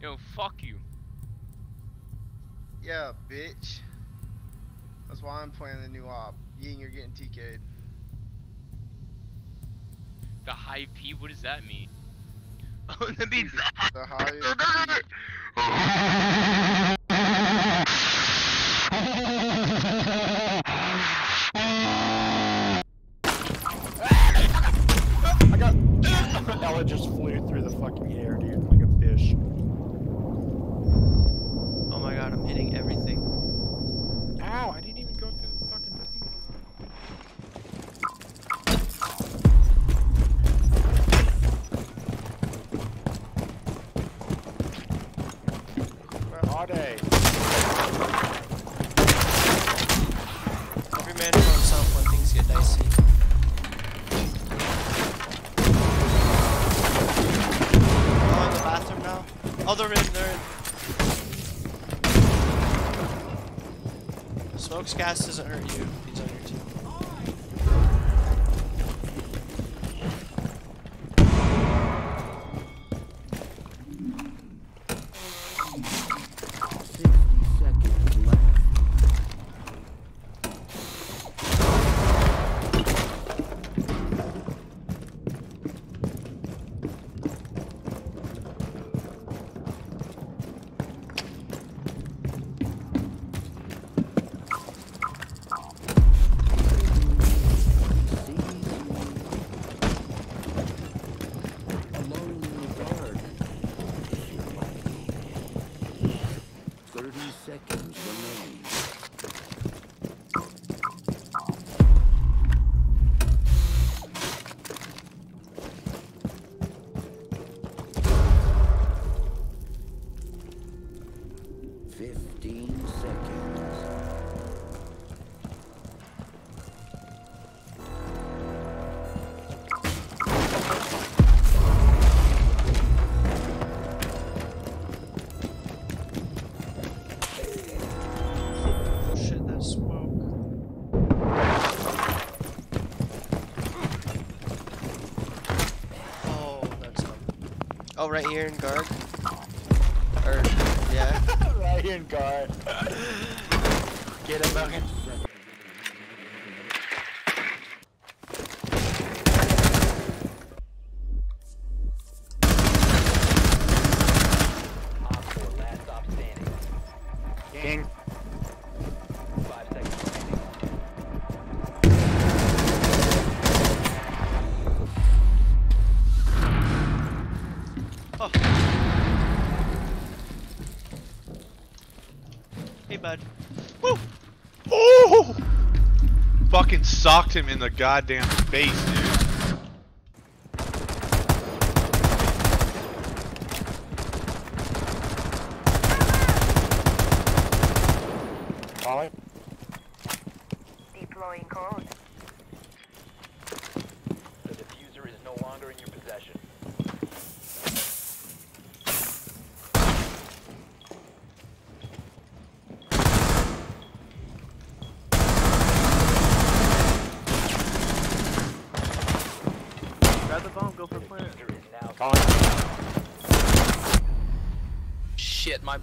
Yo, fuck you. Yeah, bitch. That's why I'm playing the new op. Ying, you're getting TK'd. The high P, what does that mean? Oh, that means The highest. I got. Ella just flew through the fucking air, dude, like a fish. Dicey. Oh, in the bathroom now? Oh, they're in, they're in. Smoke's gas doesn't hurt you. He's on your Oh, right here in guard. Or yeah. right here in guard. Get him, Duncan. King. Oh. Hey, bud. Oh! Fucking socked him in the goddamn face, dude. Shit, my.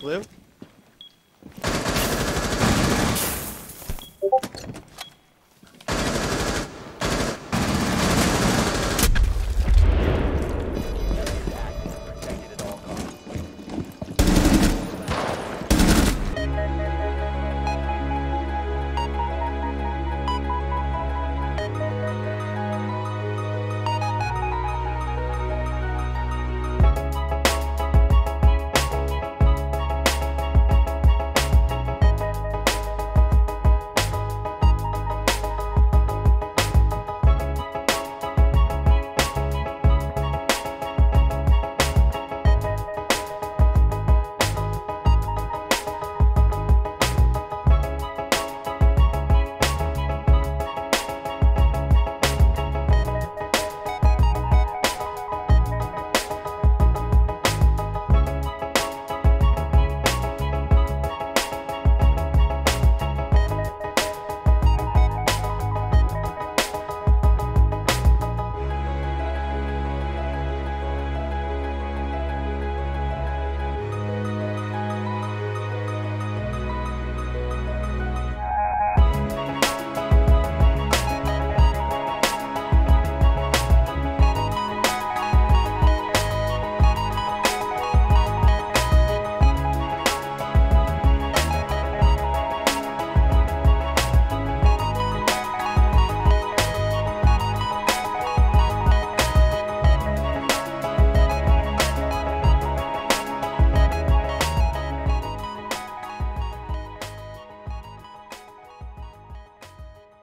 Blue?